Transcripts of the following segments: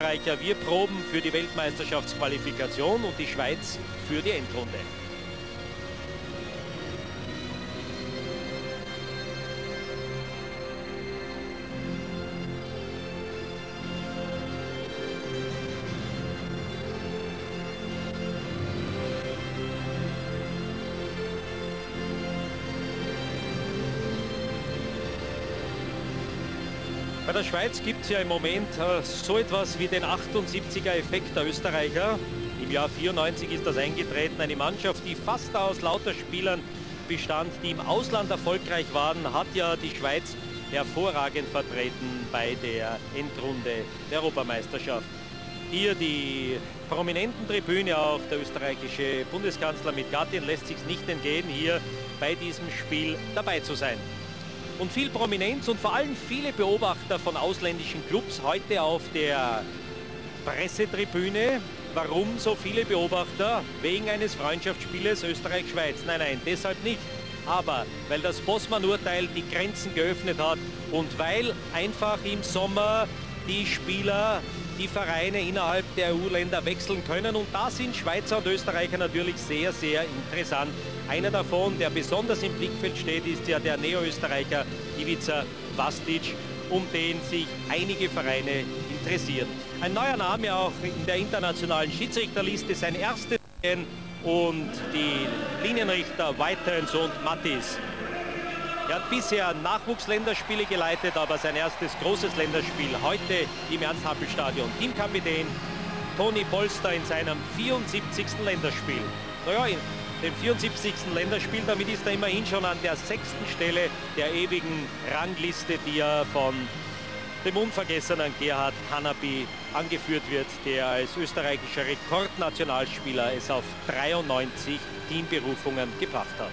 Wir proben für die Weltmeisterschaftsqualifikation und die Schweiz für die Endrunde. Bei der Schweiz gibt es ja im Moment äh, so etwas wie den 78er-Effekt der Österreicher. Im Jahr 94 ist das eingetreten. Eine Mannschaft, die fast aus lauter Spielern bestand, die im Ausland erfolgreich waren, hat ja die Schweiz hervorragend vertreten bei der Endrunde der Europameisterschaft. Hier die prominenten Tribüne, auch der österreichische Bundeskanzler mit Gattin lässt sich nicht entgehen, hier bei diesem Spiel dabei zu sein und viel Prominenz und vor allem viele Beobachter von ausländischen Clubs heute auf der Pressetribüne. Warum so viele Beobachter? Wegen eines Freundschaftsspieles Österreich-Schweiz. Nein, nein, deshalb nicht. Aber weil das Bossmann-Urteil die Grenzen geöffnet hat und weil einfach im Sommer die Spieler die Vereine innerhalb der EU-Länder wechseln können. Und da sind Schweizer und Österreicher natürlich sehr, sehr interessant. Einer davon, der besonders im Blickfeld steht, ist ja der Neo-Österreicher Ivica Vastic, um den sich einige Vereine interessieren. Ein neuer Name auch in der internationalen Schiedsrichterliste, sein erstes und die Linienrichter Whiteturns und Mattis. Er hat bisher Nachwuchsländerspiele geleitet, aber sein erstes großes Länderspiel heute im Ernst-Happel-Stadion. Teamkapitän Toni Polster in seinem 74. Länderspiel. Naja, dem 74. Länderspiel, damit ist er immerhin schon an der sechsten Stelle der ewigen Rangliste, die er von dem unvergessenen Gerhard Hanabi angeführt wird, der als österreichischer Rekordnationalspieler es auf 93 Teamberufungen gebracht hat.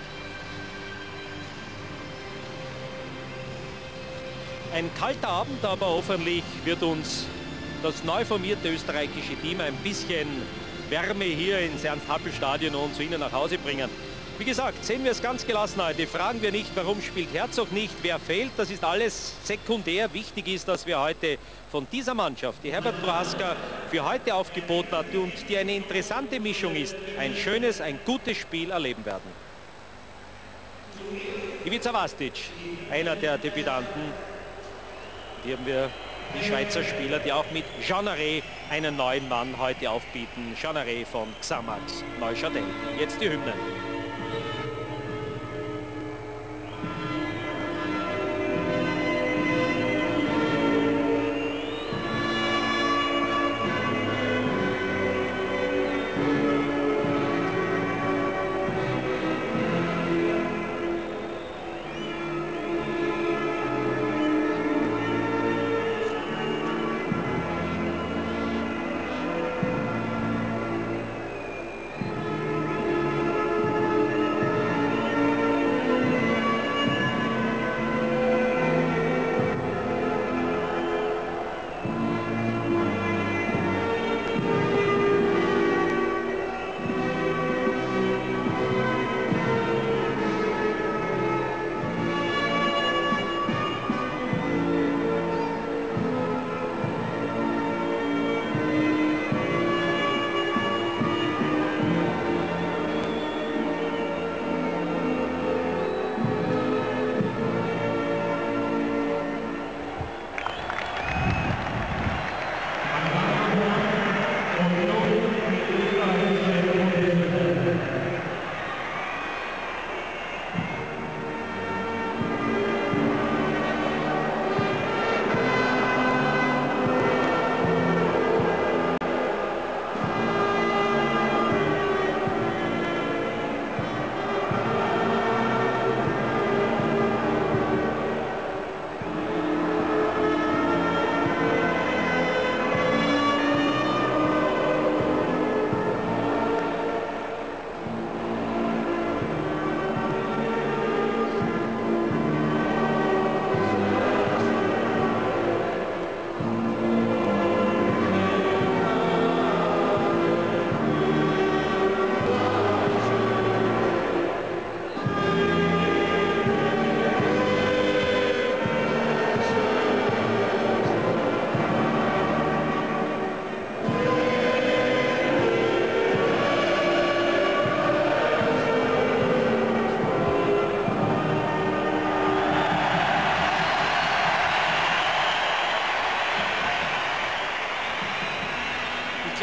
Ein kalter Abend, aber hoffentlich wird uns das neu formierte österreichische Team ein bisschen Wärme hier ins Ernst-Happel-Stadion und zu Ihnen nach Hause bringen. Wie gesagt, sehen wir es ganz gelassen heute. Fragen wir nicht, warum spielt Herzog nicht, wer fehlt. Das ist alles sekundär. Wichtig ist, dass wir heute von dieser Mannschaft, die Herbert Prohaska für heute aufgeboten hat und die eine interessante Mischung ist, ein schönes, ein gutes Spiel erleben werden. Ivica Vastic, einer der Debütanten hier haben wir die Schweizer Spieler, die auch mit Jean Arré einen neuen Mann heute aufbieten. Jean Arré von Xamax Neuchâtel. Jetzt die Hymnen.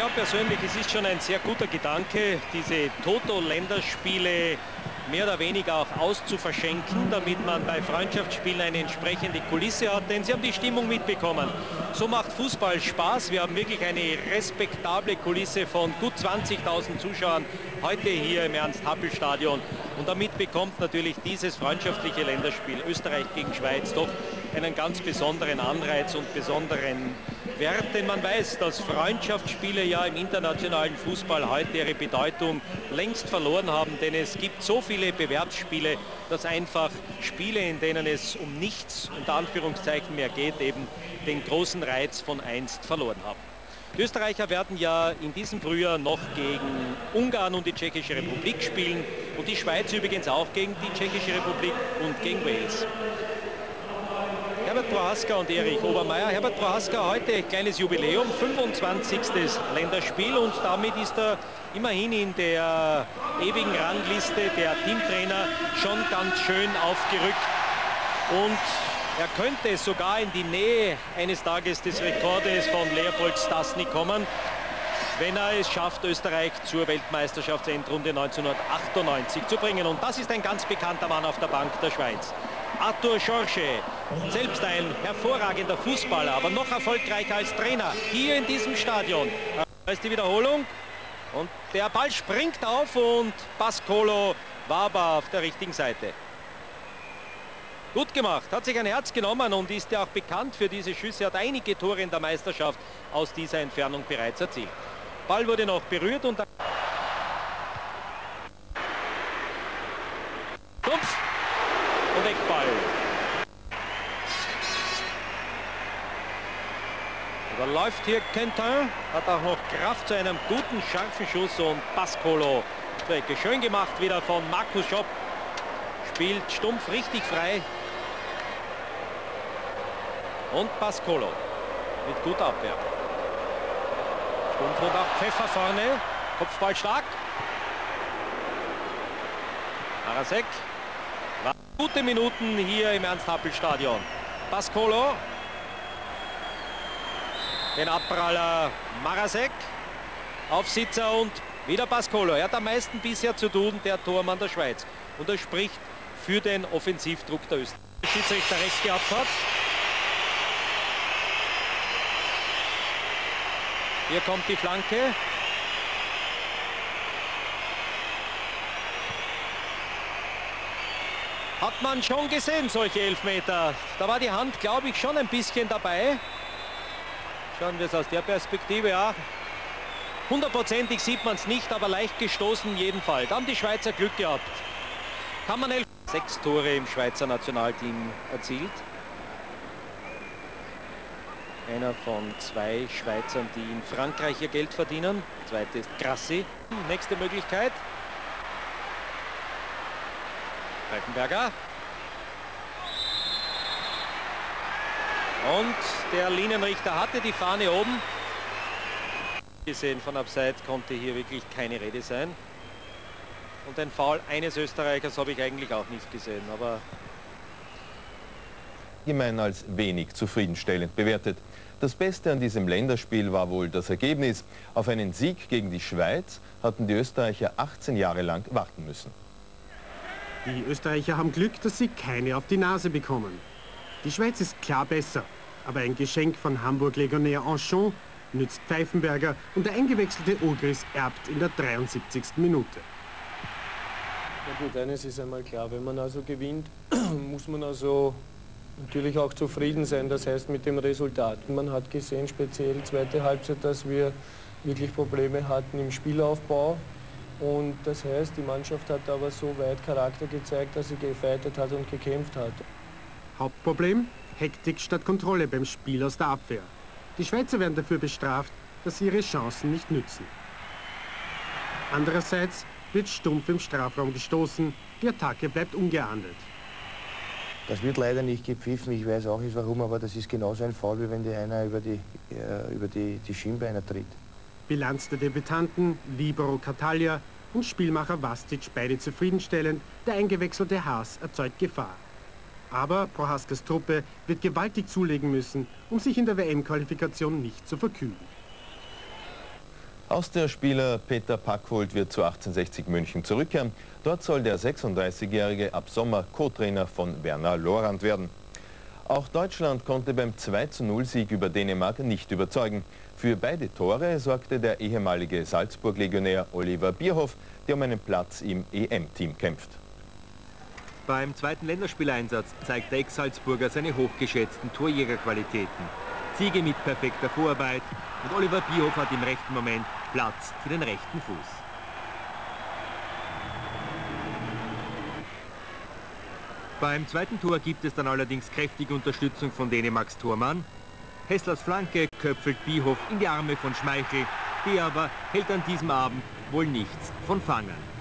Glaube persönlich, es ist schon ein sehr guter Gedanke, diese Toto-Länderspiele mehr oder weniger auch auszuverschenken, damit man bei Freundschaftsspielen eine entsprechende Kulisse hat, denn sie haben die Stimmung mitbekommen. So macht Fußball Spaß. Wir haben wirklich eine respektable Kulisse von gut 20.000 Zuschauern heute hier im Ernst-Happel-Stadion. Und damit bekommt natürlich dieses freundschaftliche Länderspiel Österreich gegen Schweiz doch einen ganz besonderen Anreiz und besonderen Wert, denn man weiß, dass Freundschaftsspiele ja im internationalen Fußball heute ihre Bedeutung längst verloren haben, denn es gibt so viele Bewerbsspiele, dass einfach Spiele, in denen es um nichts unter Anführungszeichen mehr geht, eben den großen Reiz von einst verloren haben. Die Österreicher werden ja in diesem Frühjahr noch gegen Ungarn und die Tschechische Republik spielen und die Schweiz übrigens auch gegen die Tschechische Republik und gegen Wales. Prohaska und Erich Obermeier. Herbert Prohaska heute kleines Jubiläum, 25. Länderspiel und damit ist er immerhin in der ewigen Rangliste der Teamtrainer schon ganz schön aufgerückt und er könnte sogar in die Nähe eines Tages des Rekordes von Leopold Stasny kommen, wenn er es schafft, Österreich zur Weltmeisterschaftsendrunde 1998 zu bringen. Und das ist ein ganz bekannter Mann auf der Bank der Schweiz. Arthur George, selbst ein hervorragender Fußballer, aber noch erfolgreicher als Trainer hier in diesem Stadion. Da ist die Wiederholung und der Ball springt auf und Pascolo war aber auf der richtigen Seite. Gut gemacht, hat sich ein Herz genommen und ist ja auch bekannt für diese Schüsse, hat einige Tore in der Meisterschaft aus dieser Entfernung bereits erzielt. Ball wurde noch berührt und... Stumpf und Eckball. Da läuft hier Quentin, hat auch noch Kraft zu einem guten, scharfen Schuss und Pascolo zur Ecke. Schön gemacht wieder von Markus Schopp. Spielt stumpf richtig frei. Und Pascolo mit guter Abwehr. Stumpf und auch Pfeffer vorne. Kopfball stark. Arasek Gute Minuten hier im Ernst-Happel-Stadion. Pascolo. Den Abpraller Marasek. Aufsitzer und wieder Pascolo. Er hat am meisten bisher zu tun, der Tormann der Schweiz. Und er spricht für den Offensivdruck der Österreicher. Schiedsrichter recht gehabt hat. Hier kommt die Flanke. Hat man schon gesehen, solche Elfmeter. Da war die Hand, glaube ich, schon ein bisschen dabei. Schauen wir es aus der Perspektive, ja. Hundertprozentig sieht man es nicht, aber leicht gestoßen in jedem Fall. Dann die Schweizer Glück gehabt. Elf sechs Tore im Schweizer Nationalteam erzielt. Einer von zwei Schweizern, die in Frankreich ihr Geld verdienen. Zweite ist Grassi. Nächste Möglichkeit. Greifenberger. Und der Linienrichter hatte die Fahne oben. Gesehen von Abseits konnte hier wirklich keine Rede sein. Und ein Foul eines Österreichers habe ich eigentlich auch nicht gesehen. Aber allgemein als wenig zufriedenstellend bewertet. Das Beste an diesem Länderspiel war wohl das Ergebnis. Auf einen Sieg gegen die Schweiz hatten die Österreicher 18 Jahre lang warten müssen. Die Österreicher haben Glück, dass sie keine auf die Nase bekommen. Die Schweiz ist klar besser, aber ein Geschenk von Hamburg-Legionär Anchon nützt Pfeifenberger und der eingewechselte Ogris erbt in der 73. Minute. Ja gut, eines ist einmal klar, wenn man also gewinnt, muss man also natürlich auch zufrieden sein, das heißt mit dem Resultat. Man hat gesehen, speziell zweite Halbzeit, dass wir wirklich Probleme hatten im Spielaufbau. Und das heißt, die Mannschaft hat aber so weit Charakter gezeigt, dass sie gefeitet hat und gekämpft hat. Hauptproblem? Hektik statt Kontrolle beim Spiel aus der Abwehr. Die Schweizer werden dafür bestraft, dass sie ihre Chancen nicht nützen. Andererseits wird stumpf im Strafraum gestoßen, die Attacke bleibt ungeahndet. Das wird leider nicht gepfiffen, ich weiß auch nicht warum, aber das ist genauso ein Foul, wie wenn dir einer über die, äh, über die, die Schienbeine tritt. Bilanz der Debütanten, Libero Catalia und Spielmacher Vastic beide zufriedenstellend, der eingewechselte Haas erzeugt Gefahr. Aber Prohaskas Truppe wird gewaltig zulegen müssen, um sich in der WM-Qualifikation nicht zu verkühlen. Spieler Peter Packwold wird zu 1860 München zurückkehren. Dort soll der 36-Jährige ab Sommer Co-Trainer von Werner Lorand werden. Auch Deutschland konnte beim 2-0-Sieg über Dänemark nicht überzeugen. Für beide Tore sorgte der ehemalige Salzburg-Legionär Oliver Bierhoff, der um einen Platz im EM-Team kämpft. Beim zweiten Länderspieleinsatz zeigt der Ex-Salzburger seine hochgeschätzten Torjägerqualitäten. Siege mit perfekter Vorarbeit und Oliver Bierhoff hat im rechten Moment Platz für den rechten Fuß. Beim zweiten Tor gibt es dann allerdings kräftige Unterstützung von Dänemarks Tormann. Hesslers Flanke köpfelt Bierhoff in die Arme von Schmeichel, der aber hält an diesem Abend wohl nichts von Fangen.